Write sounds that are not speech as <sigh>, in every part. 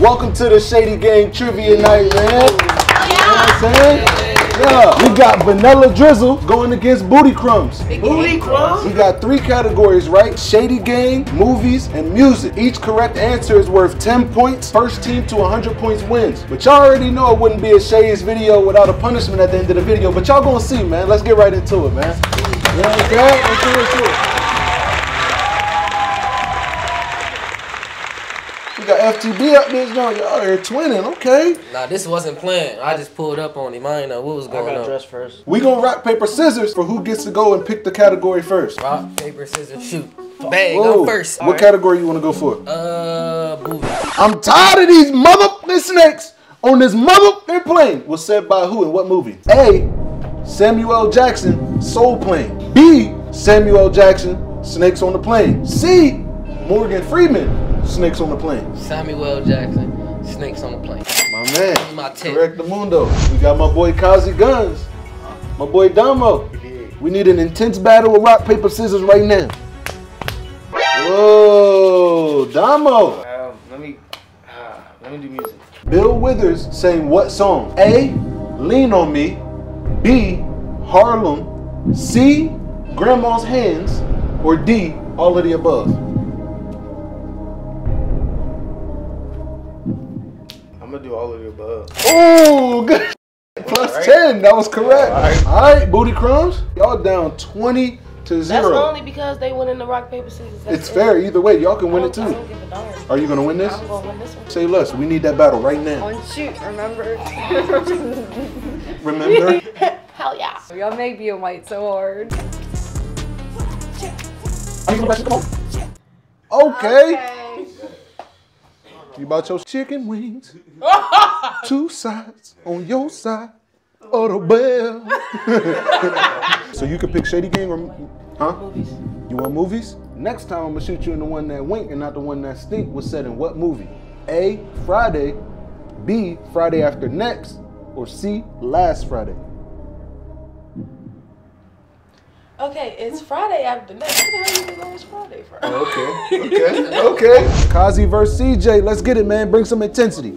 Welcome to the Shady Gang Trivia Night, man. You know what I'm saying? Yeah, we got Vanilla Drizzle going against Booty Crumbs. Booty crumbs? We got three categories, right? Shady Gang, movies, and music. Each correct answer is worth 10 points. First team to 100 points wins. But y'all already know it wouldn't be a Shady's video without a punishment at the end of the video. But y'all gonna see, man. Let's get right into it, man. You know what I'm saying? Let's get into it. FTB up this joint. Y'all here twinning, okay. Nah, this wasn't planned. I just pulled up on him. I didn't know what was I going got on. dressed first. We gonna rock, paper, scissors for who gets to go and pick the category first. Rock, paper, scissors, shoot. Bang, Whoa. go first. What category you wanna go for? Uh, movie. I'm tired of these motherfucking snakes on this motherfucking plane. Was said by who in what movie? A. Samuel Jackson, Soul Plane. B. Samuel Jackson, Snakes on the Plane. C. Morgan Freeman, Snakes on the Plane. Samuel Jackson, Snakes on the Plane. My man. My tip. Correct the mundo. We got my boy Kazi Guns. My boy Damo. We need an intense battle of rock, paper, scissors right now. Whoa, Damo. Um, let me, uh, let me do music. Bill Withers sang what song? A. Lean on Me. B. Harlem. C. Grandma's Hands. Or D. All of the above. Do all of the above. Oh, good. Plus Right. 10. That was correct. All right. All right, Booty Crumbs. Y'all down 20 to 0. That's 0. only because they win in the rock paper scissors. That's It's fair either way. Y'all can I win don't- it I too. don't give a darn. Are you gonna win this? I'm gonna win this one. Say less. We need that battle right now. On shoot, remember? Remember? <laughs> Hell yeah. Y'all make me a white so hard. Okay. You about your chicken wings? <laughs> Two sides on your side of the bell. <laughs> so you can pick Shady Gang or huh? Movies. You want movies? Next time I'm gonna shoot you in the one that wink and not the one that stink was said in what movie? A. Friday. B. Friday after next. Or C. Last Friday. Okay, it's Friday after next. What the hell you think last Friday for? Okay. Okay. <laughs> Okay. Kazi versus CJ. Let's get it, man. Bring some intensity.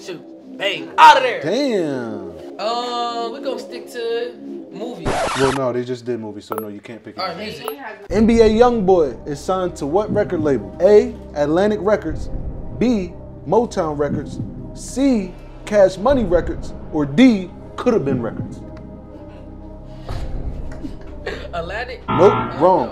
Shoot. Bang. Out of there. Damn. Uh, we're gonna stick to movies. Well, no, they just did movies, so no, you can't pick it. All right, music. NBA YoungBoy is signed to what record label? A. Atlantic Records. B. Motown Records. C. Cash Money Records. Or D. Could have been Records. Atlantic. Nope, wrong.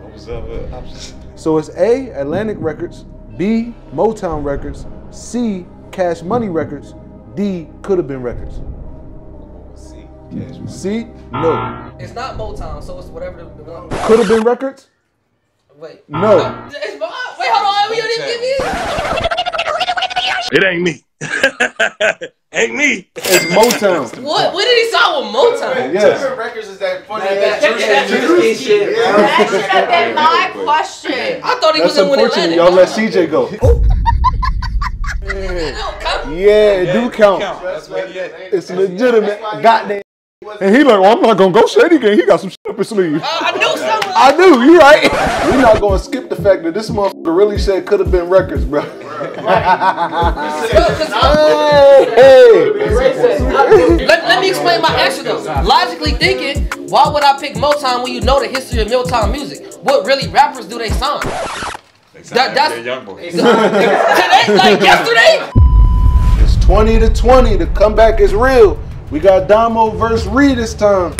What was up? with options? So it's A. Atlantic Records. B. Motown Records. C. Cash Money Records. D. Could have been Records. C. Cash money. C. No. It's not Motown, so it's whatever the, the one. Could have been Records. Wait. No. Uh, it's my, wait, hold on. You didn't give me. It ain't me. <laughs> ain't me. It's Motown. What? What did he sign with Motown? Yes. Different records is that funny. that- that that- Juicy shit. That should have been my question. I thought he That's was in with unfortunate. Atlantic. Y'all let CJ go. <laughs> Yeah, it do count. That's what he had. It's legitimate. Goddamn. And he like, well, I'm not gonna go shady game. He got some shit up his sleeve. Uh, I knew something. I knew, you right. We're not gonna skip the fact that this motherfucker really said could have been records, bro. <laughs> hey, Let, let me explain my answer though. Logically thinking, why would I pick Motown when you know the history of Motown music? What really rappers do they sign? That, that's young boy. <laughs> today, like yesterday. It's 20 to 20. The comeback is real. We got Damo versus Reed this time.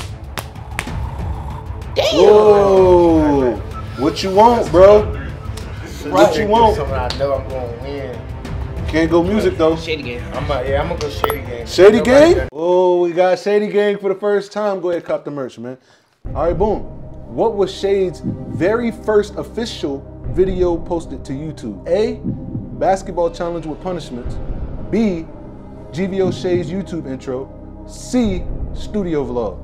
Whoa. What you want, bro? What you want? Something I know I'm gonna win. Can't go music though. Shady game. I'm a, yeah, I'm gonna go shady game. Shady Nobody Gang? Oh, we got Shady Gang for the first time. Go ahead, cop the merch, man. All right, boom. What was Shade's very first official video posted to YouTube? A. Basketball challenge with punishments. B. GVO Shade's YouTube intro. C. Studio vlog.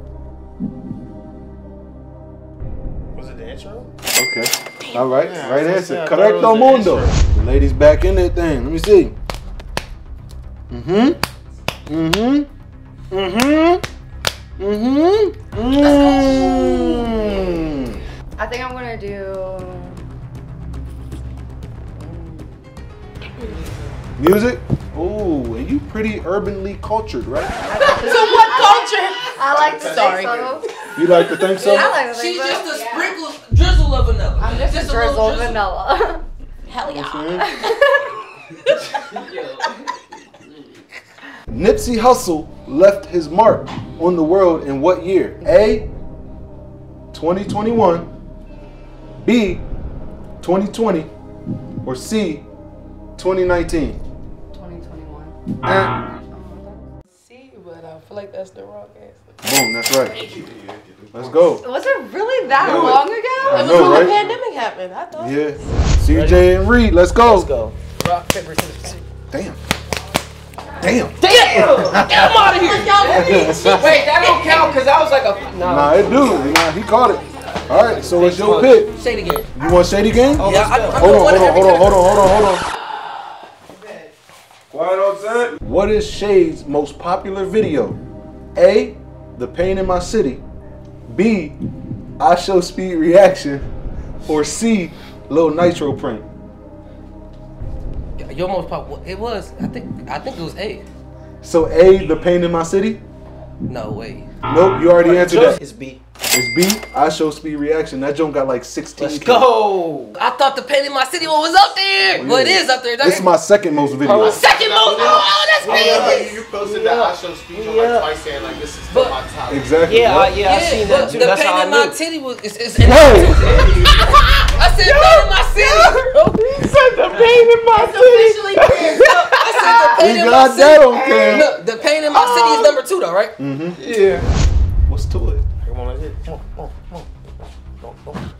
Was it the intro? Okay. All right. Yeah, right answer. say, I thought it Correcto mundo. the The ladies back in that thing. Let me see. Mm-hmm. Mm-hmm. Mm-hmm. Mm-hmm. Mm. I think I'm gonna do. Music? Ooh, and you pretty urbanly cultured, right? So what culture? I like to Sorry. think so. You like to think so? I like to She's so. just a sprinkle, drizzle of vanilla. I'm just, a a little drizzle vanilla. Hell yeah. <laughs> Nipsey Hussle left his mark on the world in what year? A. 2021, B. 2020, or C. 2019? Uh-huh. 2021. See, but I feel like that's the wrong answer. boom, that's right. Let's go. Was it really that Yeah. long I ago? It was know, when right? the pandemic happened. I thought. Yeah. CJ and Reed, let's go. Let's go. Rock, paper, scissors. Damn. Damn. Damn! Get him out of here! <laughs> Wait, that don't count because I was like a. No. Nah, it do. Nah, he caught it. All right, so it's your pick. Say it again. You want Shady Game? Oh, yeah, I, I Hold on, hold on, hold on, hold on, hold on, hold on. Quiet on set. What is Shade's most popular video? A. The Pain in My City. B. IShowSpeed Reaction. Or C. Lil Nitro Prank. Your most pop. It was. I think. I think it was A. So A. The Pain in My City. No way. Nope, you already answered that. It's B. It's B. IShowSpeed Reaction. That joint got like 16. Let's go. I thought the pain in my city one was up there. Oh, well, it is up there. This is my second most video. Oh, second most. Oh, that's Oh, me. yeah, like you posted that IShowSpeed on Yeah. like twice saying like this is still But- my top. Exactly. Yeah, I, yep. yeah, I seen that but too. The That's how pain in my titty was. It's, it's, Whoa! I said pain in my city. Said the pain in my Officially clear. I said the pain We in my got city. that on cam. Look, the pain in my city is number two though, right? Mm-hmm. Yeah. What's to it? Come on, let's hit. Come on, come on, come on.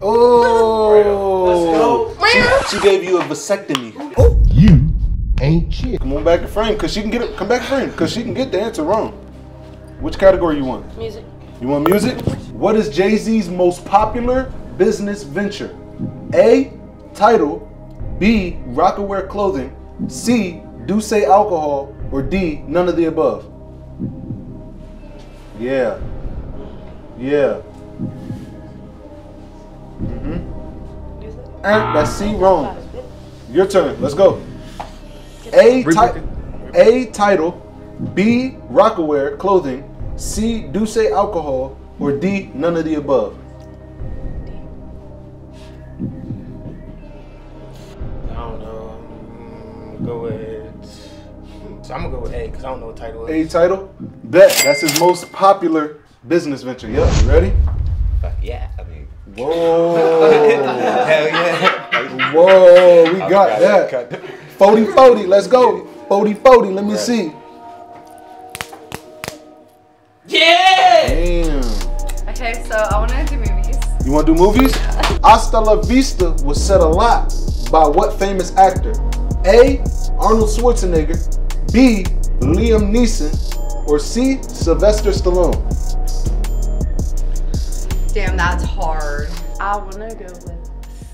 Oh. Let's She, she gave you a vasectomy. Oh, you ain't shit. Come on back to frame, cause she can get it. Come back to frame, cause she can get the answer wrong. Which category you want? Music. You want music? What is Jay Z's most popular business venture? A. Tidal. B. Rocawear clothing. C. D'ussé alcohol. Or D. None of the above. Yeah. Yeah. Mm-hmm. And that's C wrong. Your turn. Let's go. A. Ti- A. Tidal. B. Rocawear clothing. C. D'ussé alcohol. Or D. None of the above. Go with. So I'm gonna go with A because I don't know what Tidal it A Tidal. Bet. That's his most popular business venture. Yep. You ready? Yeah, I mean. Whoa. <laughs> Hell yeah. Whoa. We got that. 40 40. Let's go. 40 40. Let me see. Yeah. Damn. Okay, so I want to do movies. You want to do movies? Hasta la Vista was said a lot by what famous actor? A. Arnold Schwarzenegger. B. Liam Neeson. Or C. Sylvester Stallone. Damn, that's hard. I wanna go with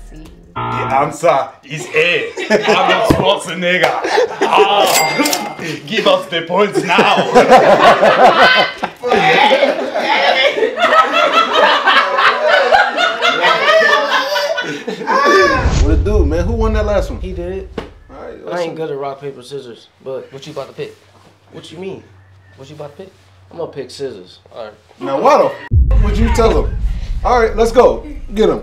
C. The answer is A. Arnold Schwarzenegger. Ah, give us the points now. What it do, man? Who won that last one? He did it. All right, I ain't good at rock paper scissors, but What you about to pick? what you mean? What you about to pick? I'm gonna pick scissors. All right. Now, what the f- would you tell him? All right, let's go. Get him.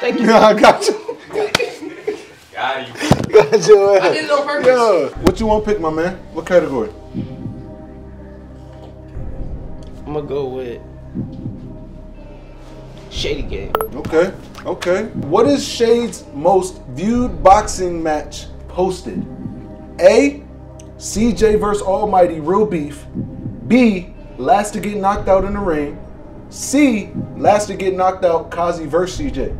Thank you. <laughs> I got you. Got you. <laughs> Got your I did it on purpose. Yeah. What you want to pick, my man? What category? I'm gonna go with Shady Game. Okay. Okay. What is Shade's most viewed boxing match posted? A. CJ vs. Almighty Real Beef. B. Last to get knocked out in the ring. C. Last to get knocked out Kazi vs. CJ.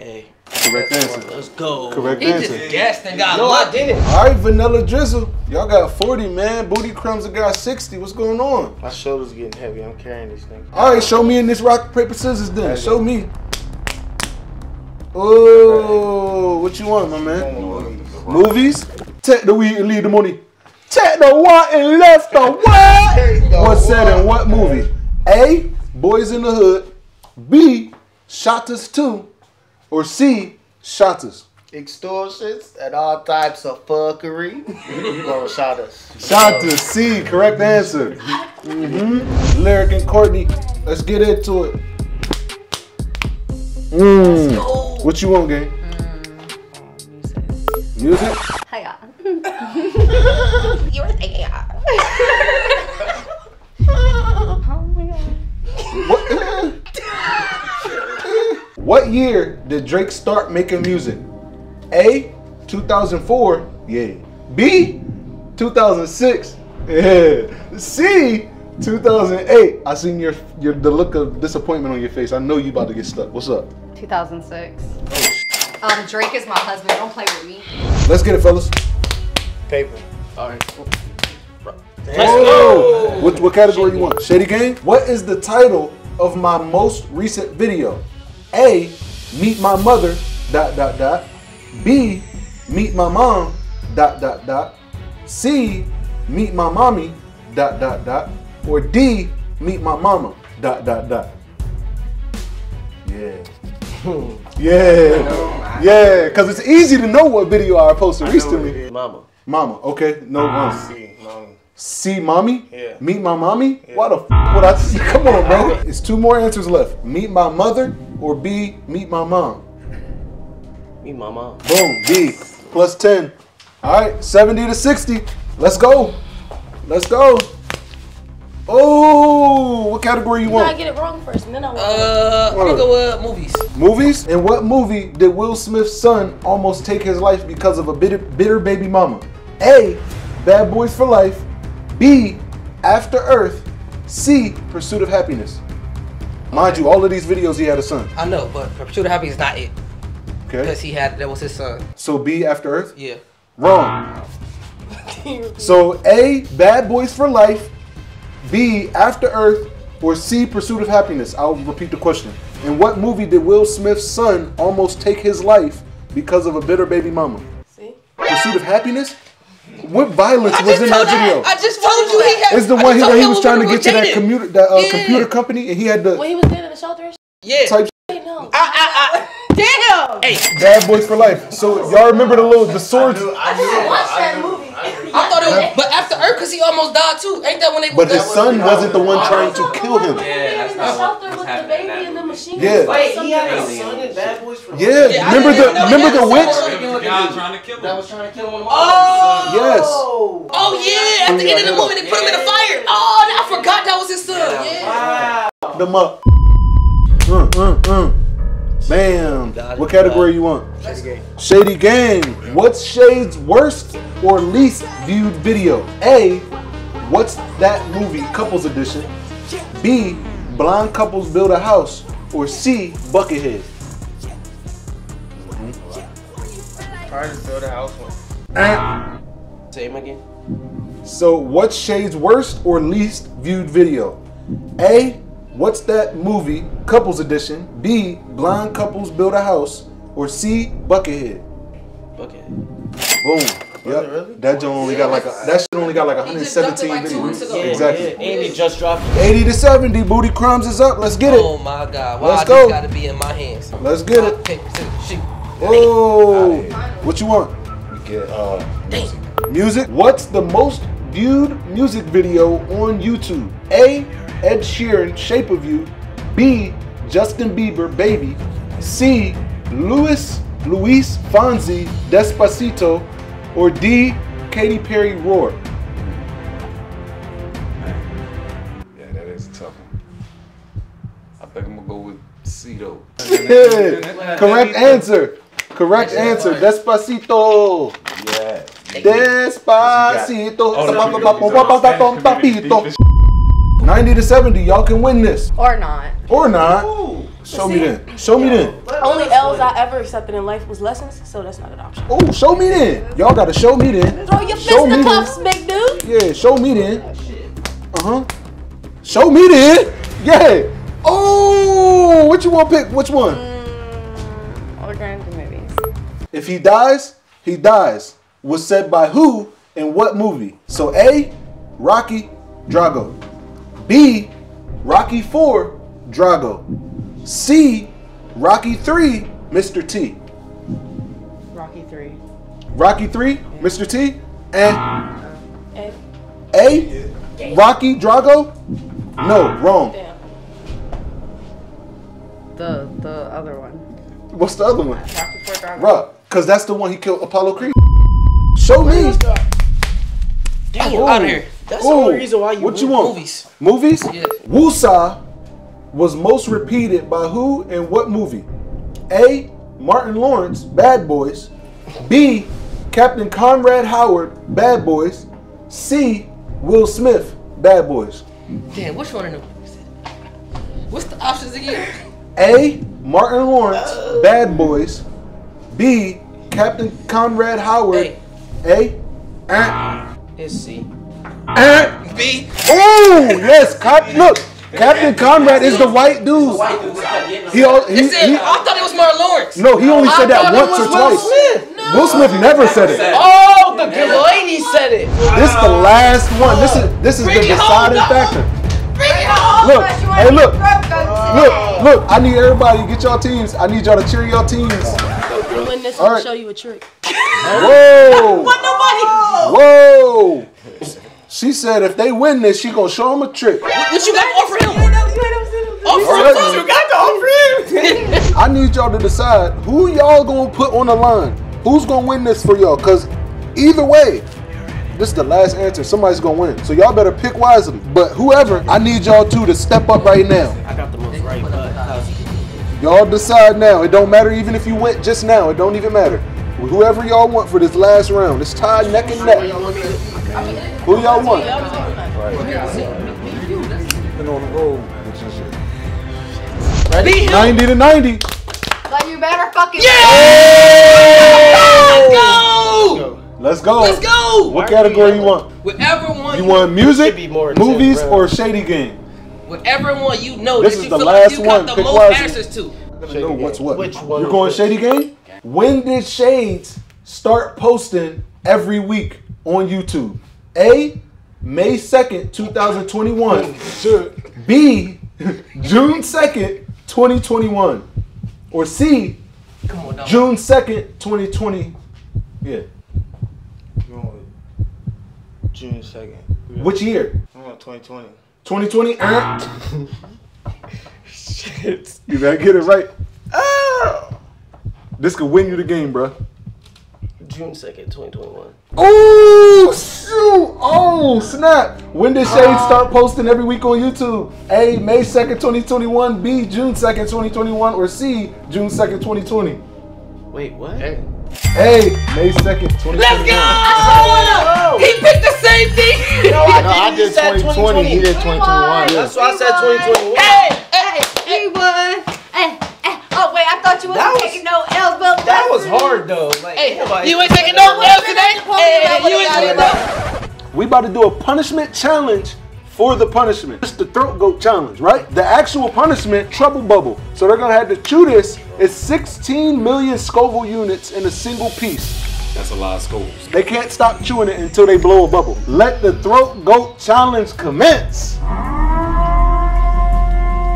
A. Correct answer. Let's go. Correct He answer. just guessed and got No, I lucky. did it. All right, Vanilla Drizzle. Y'all got 40, man. Booty Crumbs got 60. What's going on? My shoulders getting heavy. I'm carrying these things. All right, show me in this rock, paper, scissors then. Show me. Oh, what you want, my man? Movies? Take the weed and leave the money. Take the what and left the what? What's said in what movie? A. Boys in the Hood. B. Shottas 2, or C, Shottas? Extortions and all types of fuckery. <laughs> Go with shot us. Shottas, C, correct answer. Mm-hmm. Lyric and Courtney, let's get into it. Mm. What you want, gang? Music? Hiya. You were thinking. Oh my god. What? <laughs> what year did Drake start making music? A. 2004. Yeah. B. 2006. Yeah. C. 2008. I seen your your the look of disappointment on your face. I know you about to get stuck. What's up? 2006. Um, Drake is my husband. Don't play with me. Let's get it, fellas. Paper. All right. Oh, what, what category you want? Shady Game? What is the title of my most recent video? A. Meet my mother. Dot dot dot. B. Meet my mom. Dot dot dot. C. Meet my mommy. Dot dot dot. Or D. Meet my mama. Dot dot dot. Yeah. <laughs> Yeah. Yeah. Cause it's easy to know what video I posted recently. Mama. Mama. Okay. No wrong. See, mommy. See mommy? Yeah. Meet my mommy? Why the f would I <laughs> see? Come on, bro. It's two more answers left. Meet my mother or B, meet my mom. Me, my mom. Boom, B, plus 10. All right, 70 to 60. Let's go. Let's go. Oh, what category you You gotta want? get it wrong first, and then I want. Uh, I'm gonna go with movies. Movies? In what movie did Will Smith's son almost take his life because of a bitter, bitter baby mama? A. Bad Boys for Life. B. After Earth. C. Pursuit of Happiness. Mind you, all of these videos he had a son. I know, but Pursuit of Happiness is not it Okay. because he had that was his son. So B. After Earth. Yeah. Wrong. <laughs> So A. Bad Boys for Life. B. After Earth. Or C. Pursuit of Happiness. I'll repeat the question. In what movie did Will Smith's son almost take his life because of a bitter baby mama? See? Pursuit of Happiness? What violence I was in that video? I just told you he had. It's the one he, where he was trying to get to that Jaden. computer that uh, Yeah. computer company and he had When the he was dead in the shelter. Yeah. type Wait, no. I, I, Damn. Hey, Bad Boys for Life. So y'all remember the little the swords? I didn't watch that movie. I thought it was, but after Earth, cause he almost died too. Ain't that when they? But his son wasn't the one trying to kill him. Yeah, that's not what shelter was with the happening in baby and the machine. Yeah. Wait, he had a son in Bad Boys for Life? Yeah, Yeah, remember the even know he remember the witch? son. The trying to kill him. That was trying to kill him. Oh. Yes. Oh yeah! At the end of the movie, they put him in the fire. Oh, I forgot that was his son. Yeah. Them up. Uh, uh, uh. Bam. What category you want? Shady Gang. What's Shade's worst or least viewed video? A. What's that movie? Couples edition. B. Blind couples build a house. Or C. Buckethead. Trying to build a house one. Same again. So, what's Shade's worst or least viewed video? A. What's that movie? Couples edition. B. Blind couples build a house. Or C. Buckethead. Okay. Boom. Yep. really? That joint only got like a, that shit only got like He just dropped it 117 like videos. ago. Exactly. And he just dropped 80 to 70. Booty crumbs is up. Let's get it. Oh my God! Why Let's go. got to be in my hands? Let's get it. Okay, so, shoot. Oh. What you want? We get uh Music. What's the most viewed music video on YouTube? A. Ed Sheeran, Shape of You. B. Justin Bieber, Baby. C. Luis Luis Fonsi, Despacito. Or D. Katy Perry, Roar. Yeah, that is a tough one. I think I'm gonna go with C though. Yeah. Correct answer. Correct answer. Despacito. Yeah. Despacito. Oh, Papito. 90 to 70. Y'all can win this. Or not. Or not. Show me then. Show me then. Only L's I ever accepted in life was lessons, so that's not an option. Oh, show me then. Y'all gotta show me then. Throw your Show me fisticuffs, big dude. Yeah, show me then. Uh huh. Show me then. Yeah. Oh, what you want to pick? Which one? We're going movies. If he dies, he dies. Was said by who and what movie? So A, Rocky, Drago. B, Rocky 4, Drago. C, Rocky 3, Mr. T. Rocky three. Rocky 3, Mr. T. And uh, A. A, Rocky Drago? No, uh-huh. wrong. Damn. The the other one. What's the other one? Rocky four Drago. Bruh, because that's the one he killed Apollo Creed. Show me. Damn, Ooh. out of here. That's Ooh, the only reason why you What you want? Movies. Movies? Yeah. Woosah was most repeated by who and what movie? A. Martin Lawrence, Bad Boys. B. Captain Conrad Howard, Bad Boys. C. Will Smith, Bad Boys. Damn, which one of them? What's the options again? A. Martin Lawrence, Bad Boys. B. Captain Conrad Howard. A. Uh, It's C. uh. B. Oh yes, Cap- look, Captain Conrad is the white dude. He, al- he, It said, he I thought it was Martin Lawrence. no, he only I said that thought it once or Will twice. Smith. Will Smith never said it. Oh, the good lady said it. This is the last one. This is this is the Bring it deciding dog. factor. Bring it home. Look, hey, look, look, look. I need everybody get y'all teams. I need y'all to cheer y'all teams. You win this, All I'll right. show you a trick. Whoa, <laughs> whoa. She said if they win this, she gonna show them a trick. What you got to offer him? Offer All him something. You got to offer him. <laughs> I need y'all to decide who y'all gonna put on the line. Who's gonna win this for y'all? Cause either way, this is the last answer. Somebody's gonna win. So y'all better pick wisely. But whoever, I need y'all two to step up right now. I got the most right, uh, Y'all decide now. It don't matter even if you went just now. It don't even matter. Whoever y'all want for this last round, it's tied neck and neck. Who y'all want? Beat him. 90 to 90. But you better fucking. Yeah! Let's Go. Let's go. Let's go. What category you want? Whatever one You you, want music, be more movies, or shady game? whatever one you know This that is you the feel last like you one. got the Pick most wisely. answers to. I know what's what. Which one You're going was shady game? When did Shades start posting every week on YouTube? A. May 2nd, 2021. B. <laughs> June 2nd, 2021. Or C. Come on, dog. June 2nd, 2020. Yeah. June second. Which year? I'm on 2020. 2020? Uh, you better get it right. This could win you the game, bro. June 2nd, 2021. Oh shoot! Oh snap! When did Shade ah. start posting every week on YouTube? A. May second, twenty twenty one. B. June second, twenty twenty one. Or C. June second, twenty twenty. Wait, what? Hey. Hey, May second, twenty Let's twenty go. one. He picked the same thing. No, I, <laughs> No, I did 2020. He did 2021. Yeah. That's why I said 2021. Hey, Hey, he won. Hey, hey. Oh wait, I thought you That wasn't was- taking no L's, but That was hard though. Like, hey, nobody- you ain't taking no L's today. Hey, you ain't taking no. We about to do a punishment challenge for the punishment. It's the throat goat challenge, right? The actual punishment, trouble bubble. So they're gonna have to chew this. It's 16 million Scoville units in a single piece. That's a lot of schools. They can't stop chewing it until they blow a bubble. Let the throat goat challenge commence.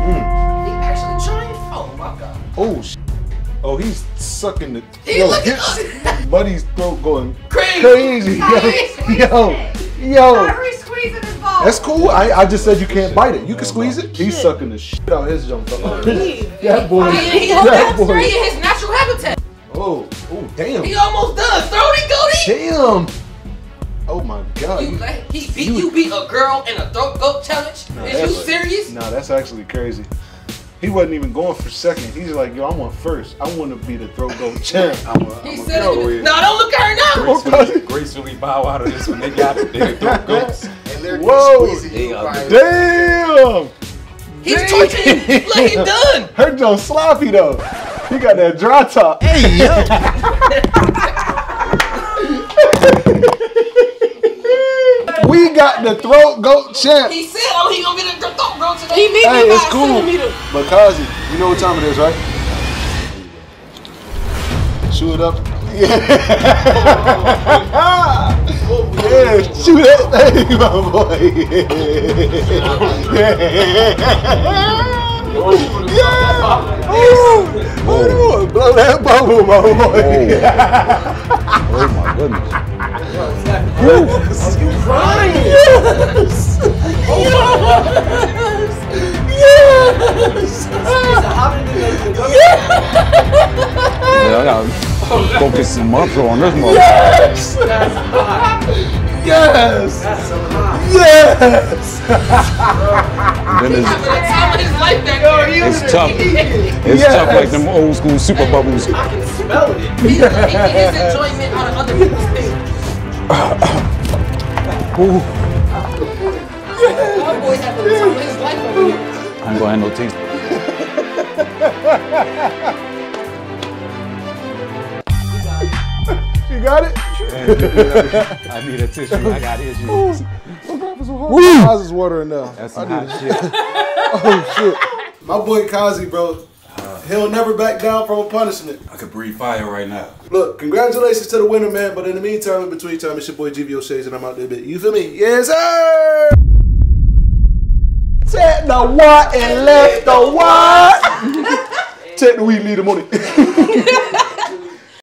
He actually trying. Oh my god. Oh, sh- oh, he's sucking the. He yo, looking his <laughs> buddy's throat going Crazy. crazy. Yo, yo, yo. Hurry, squeezing his ball. That's cool. I, I just said you can't bite it. You can squeeze it. He's sucking the shit out of his junk. Oh, <laughs> that boy. He, he, That he boy. in his natural habitat. Oh, oh, damn. He almost done. Throaty goaty. Damn. Oh my God. You like he beat you beat a girl in a throat goat challenge? Is you that's- serious? No, that's actually crazy. He wasn't even going for second. He's like, yo, I want first. I want to be the throat goat <laughs> champ. I'm a, He said it. No, don't look at her now. Gracefully, gracefully bow out of this when they got it. <laughs> They throw goats. Whoa. They Damn. He's torturing you. <laughs> Look, he done. Her Joe sloppy though. He got that dry top. Hey we got the throat goat champ. He said, oh, he gonna get a throat goat today. He meet Hey, me by it's cool. centimeter. But Kazi, you know what time it is, right? Chew it up. Yeah. <laughs> yeah, chew that thing, my boy. Yeah. yeah. Hold on, blow that bubble, my boy. Oh, oh my goodness. I focus some muscle on this motherfucker. Yes! Yes! Yes! Then it's, For the time of his life back there. it's tough. It's Yes. tough like them old school super bubbles. He, he get his enjoyment out of other people's pain. My boy having the time of his life over here. I ain't gonna have no. You got it? I need a tissue. I got issues. My eyes is watering now. That's some hot shit. Oh shit. My boy Kazi, bro. He'll never back down from a punishment. I could breathe fire right now. Look, congratulations to the winner, man. But in the meantime, in between time, it's your boy GVO Shades, and I'm out there, bit. You feel me? Yes, sir. Take the what and left the what. <laughs> Take the weed, leave the money. <laughs>